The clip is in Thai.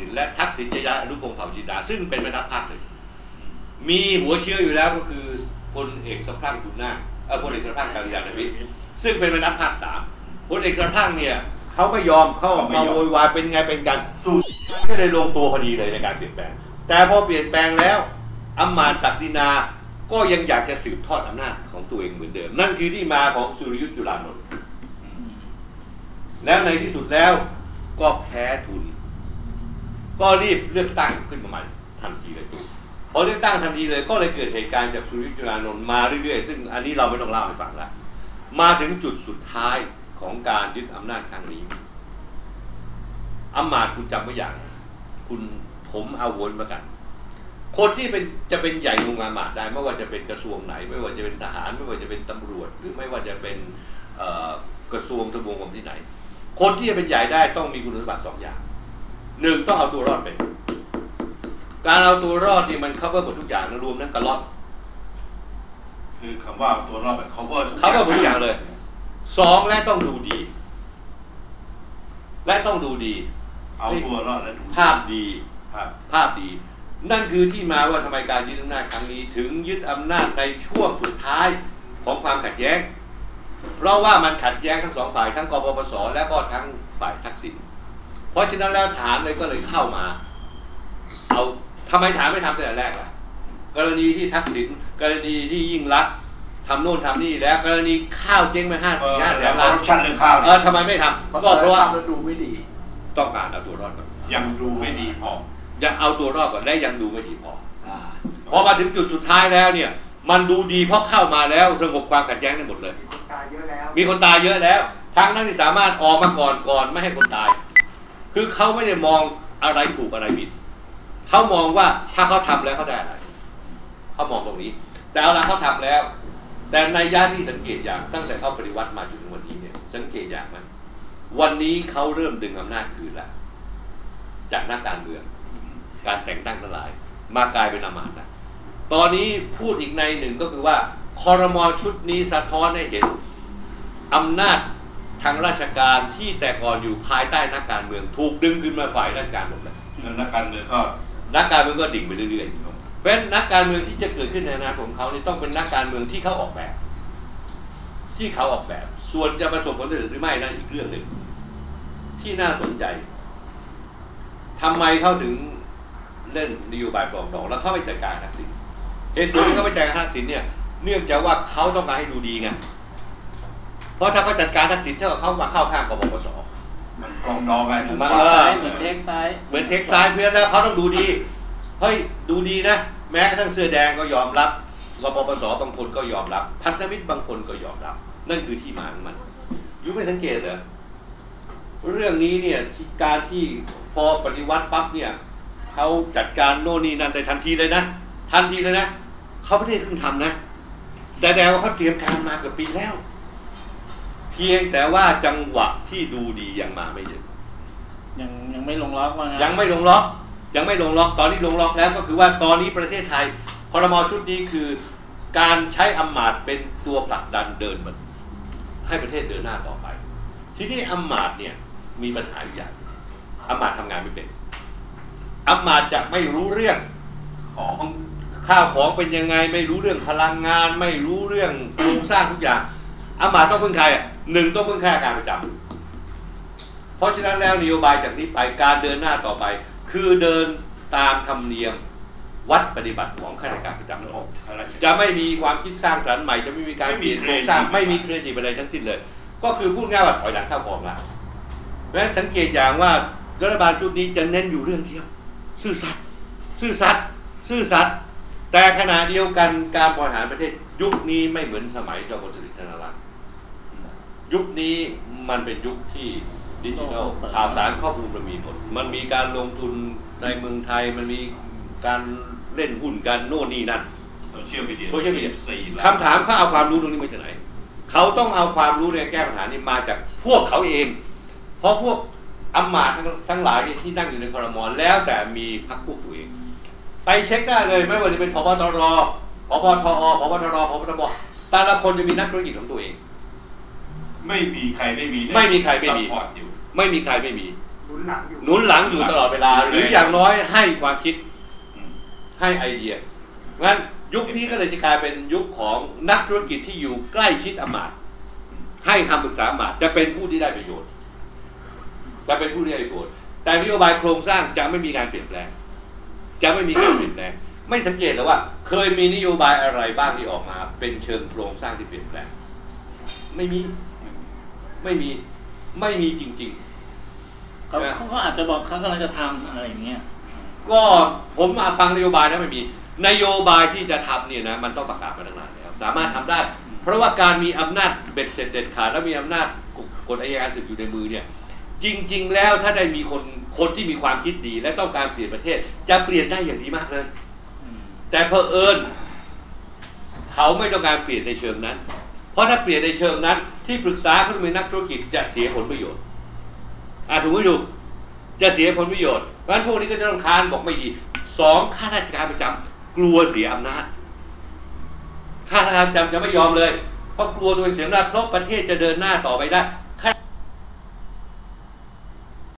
ลินและทักษิณจะย้ายอนุพงศ์เผ่าจินดา ซึ่งเป็นแม่ทัพภาคหนึ่งมีหัวเชื้ออยู่แล้วก็คือพลเอกสมพรั่งบุญนาคเออพลเอกสมพรั่งการยานวิทย์ซึ่งเป็นแม่ทัพภาคสามพลเอกสมพรั่งเนี่ยเขาไม่ยอมเข้ามาโวยวายเป็นไงเป็นกันสู้ก็เลยลงตัวพอดีเลยในการเปลี่ยนแปลง แต่พอเปลี่ยนแปลงแล้วอำมาตย์ศักดินาก็ยังอยากจะสืบทอดอำนาจของตัวเองเหมือนเดิม นั่นคือที่มาของสุริยุทธ์จุลานนท์แล้วในที่สุดแล้วก็แพ้ทุน ก็รีบเลือกตั้งขึ้นมาใหม่ทันทีเลยพอเลือกตั้งทันทีเลยก็เลยเกิดเหตุการณ์จากสุริยุจุลานนท์มาเรื่อยๆ ซึ่งอันนี้เราไม่ต้องเล่าให้ฟังละมาถึงจุดสุดท้ายของการยึดอำนาจครั้งนี้อำมาตย์คุณจำไว้อย่าง คุณผมเอาวนมากัน คนที่เป็นจะเป็นใหญ่วงอามาตย์ได้ไม่ว่าจะเป็นกระทรวงไหน ไม่ว่าจะเป็นทหาร ไม่ว่าจะเป็นตำรวจ หรือไม่ว่าจะเป็นกระทรวงทบวงกรมที่ไหน คนที่จะเป็นใหญ่ได้ต้องมีคุณสมบัติสองอย่าง หนึ่งต้องเอาตัวรอดเป็น การเอาตัวรอดนี่มัน cover หมดทุกอย่างนะรวมทั้งกระล่อนคือคำว่าเอาตัวรอดแบบ cover ทุก cover หมดทุกอย่างเลยสองและต้องดูดี และต้องดูดี เอาตัวรอดและดูภาพดีภาพภาพดี นั่นคือที่มาว่าทำไมการยึดอำนาจครั้งนี้ ถึงยึดอำนาจในช่วงสุดท้ายของความขัดแย้ง เพราะว่ามันขัดแย้งทั้งสองฝ่ายทั้งกบพศและก็ทั้งฝ่ายทักษิณเพ ราะฉะนั้นแล้วฐานเลยก็เลยเข้ามา เอาทำไมฐานไม่ทำตั้งแต่แรกล่ะ กรณีที่ทักษิณกรณีที่ยิ่งรักษณ์ทำโน่นทำนี่แล้วกรณีข้าวเจ๊งไปห้าเอสี่อห้าแสแล้วนคอล้าร์นรัปชันเรื่องข้าวเออทำไมไม่ทำก็เพราะว่าแล้วดูไม่ดี ต้องการเอาตัวรอดก่อนยังดูไม่ดีพอยังเอาตัวรอดก่อนและยังดูไม่ดีพออ่าพอมาถึงจุดสุดท้ายแล้วเนี่ย มันดูดีเพราะเข้ามาแล้วสงบความขัดแย้งได้หมดเลย มีคนตายเยอะแล้วมีคนตายเยอะแล้วทั้งนั้นที่สามารถออกมาก่อนก่อนไม่ให้คนตาย คือเขาไม่ได้มองอะไรถูกอะไรผิดเขามองว่าถ้าเขาทำแล้วเขาได้อะไรเขามองตรงนี้ แต่เอาละเขาทำแล้ว แต่ในย่านที่สังเกตอย่างตั้งแต่เขาปฏิวัติมาจนถึงวันนี้เนี่ย สังเกตอย่างไหมวันนี้เขาเริ่มดึงอำนาจคืนแล้วจากนักการเมือง การแต่งตั้งทั้งหลาย มากลายเป็นอำมาตย์นะตอนนี้พูดอีกในหนึ่งก็คือว่าคอรมอชุดนี้สะท้อนให้เห็นอำนาจ ทางราชการที่แต่ก่อนอยู่ภายใต้นักการเมืองถูกดึงขึ้นมาฝ่ายราชการหมดเลยแล้วนักการเมืองก็นักการเมืองก็ดิ่งไปเรื่อยๆเพราะฉะนั้นนักการเมืองที่จะเกิดขึ้นในอนาคตของเขานี่ต้องเป็นนักการเมืองที่เขาออกแบบ ที่เขาออกแบบ ส่วนจะประสบผลสำเร็จหรือไม่นั่นอีกเรื่องหนึ่งที่น่าสนใจทำไมเขาถึงเล่นนโยบายปลองดอง แล้วเข้าไปจัดการทักษิณเหตุผลที่เขาไปจัดการทักษิณเนี่ย เนื่องจากว่าเขาต้องการให้ดูดีไง เพราะถ้าเขาจัดการทักษิณเท่ากับเขามาเข้าข้างกบพศมันปรองดองกันมันควเออเหมือนเทคซ้ายเหมือนเทคซ้ายเพื่อนแล้วเขาต้องดูดีเฮ้ยดูดีนะ แม้กระทั่งเสื้อแดงก็ยอมรับรปปสบางคนก็ยอมรับ พันธมิตรบางคนก็ยอมรับ นั่นคือที่มาของมันยุไม่สังเกตเหรอเรื่องนี้เนี่ยที่การที่พอปฏิวัติปั๊บเนี่ยเขาจัดการโน่นนี่นั่นได้ทันทีเลยนะทันทีเลยนะเขาไม่ได้เพิ่งทำนะแสดงว่าเขาเตรียมการมาเกือบปีแล้ว เพียงแต่ว่าจังหวะที่ดูดียังมาไม่ถึงยังยังไม่ลงล็อกว่างั้นยังไม่ลงล็อก ยังไม่ลงล็อกตอนนี้ลงล็อกแล้วก็คือว่าตอนนี้ประเทศไทยคอรมอชุดนี้คือ การใช้อำมาตย์เป็นตัวผลักดันเดินมันให้ประเทศเดินหน้าต่อไป ทีนี้อำมาตย์เนี่ยมีปัญหาอยู่อย่างอำมาตย์ทำงานไม่เป็นอำมาตย์จะไม่รู้เรื่องของข้าวของเป็นยังไง ไม่รู้เรื่องพลังงาน ไม่รู้เรื่องโครงสร้างทุกอย่าง อำมาตย์ต้องพึ่งใครอะหนึ่งต้องพึ่งข้าราชการประจำเพราะฉะนั้นแล้วนโยบายจากนี้ไปการเดินหน้าต่อไป คือเดินตามธรรมเนียมวัดปฏิบัติของข้าราชการประจำทั้งหมดข้าราชการจะไม่มีความคิดสร้างสรรค์ใหม่จะไม่มีการไม่มีเปลี่ยนโครงสร้าง creative ไม่มีครีเอทีฟอะไรทั้งสิ้นเลย ก็คือพูดง่ายว่าถอยหลังเข้าคลองละเพราะฉะนั้นสังเกตอย่างว่ารัฐบาลชุดนี้จะเน้นอยู่เรื่องเดียว ซื่อสัตย์ซื่อสัตย์ซื่อสัตย์แต่ขณะเดียวกันการบริหารประเทศยุคนี้ไม่เหมือนสมัยจอมพลสฤษดิ์ธนะรัชต์ ยุคนี้มันเป็นยุคที่ดิจิทัลข่าวสารข้อมูลมันมีหมดมันมีการลงทุนในเมืองไทยมันมีการเล่นหุ้นกันโน่นนี่นั่นโซเชียลมีเดียโซเชียลมีเดียสี่ล้านคำถามเขาเอาความรู้ตรงนี้มาจากไหน เขาต้องเอาความรู้ในแก้ปัญหานี้มาจากพวกเขาเอง เพราะพวกอำมาตย์ทั้งทั้งหลายเนี่ยที่นั่งอยู่ในคอรมอแล้วแต่มีพรรคพวกตัวเอง ไปเช็คได้เลยไม่ว่าจะเป็นผบ.ตร. ผบ.ทอ. ผบ.ตร. ผบ.ทบ.แต่ละคนจะมีนักธุรกิจของตัวเอง ไม่มีใครไม่มีไม่มีใครไม่มี support อยู่ ไม่มีใครไม่มีหนุนหลังอยู่หนุนหลังอยู่ตลอดเวลา หรืออย่างน้อยให้ความคิดอืมให้ไอเดียงั้นยุคนี้ก็เลยจะกลายเป็นยุคของนักธุรกิจที่อยู่ใกล้ชิดอำมาตย์ให้คำปรึกษาอำมาตย์จะเป็นผู้ที่ได้ประโยชน์ จะเป็นผู้ที่ได้ประโยชน์ แต่นโยบายโครงสร้างจะไม่มีการเปลี่ยนแปลง จะไม่มีการเปลี่ยนแปลง ไม่สังเกตเลยว่า เคยมีนโยบายอะไรบ้างที่ออกมา เป็นเชิงโครงสร้างที่เปลี่ยนแปลง ไม่มี ไม่มีไม่มีจริง ๆ เขาเขาก็อาจจะบอกเขากำลังจะทำอะไรอย่างเงี้ยก็ผมมาฟังนโยบายนะไม่มี นโยบายที่จะทำเนี่ยนะมันต้องประกาศมาตั้งนานแล้วสามารถทำได้ เพราะว่าการมีอำนาจเบ็ดเสร็จเด็ดขาดและมีอำนาจกฎอัยการศึกอยู่ในมือเนี่ยจริง ๆ แล้วถ้าได้มีคนคนที่มีความคิดดี และต้องการเปลี่ยนประเทศ จะเปลี่ยนได้อย่างดีมากเลยอืมแต่เพอเอิญเขาไม่ต้องการเปลี่ยนในเชิงนั้น เพราะถ้าเปลี่ยนในเชิงนั้น ที่ปรึกษาเขาเป็นนักธุรกิจจะเสียผลประโยชน์อะถูกไหมถูกจะเสียผลประโยชน์เพราะฉะนั้นพวกนี้ก็จะต้องค้านบอกไม่ดีสองข้าราชการประจำกลัวเสียอำนาจข้าราชการประจำจะไม่ยอมเลยเพราะกลัวตัวเองเสียอำนาจเพราะประเทศจะเดินหน้าต่อไปได้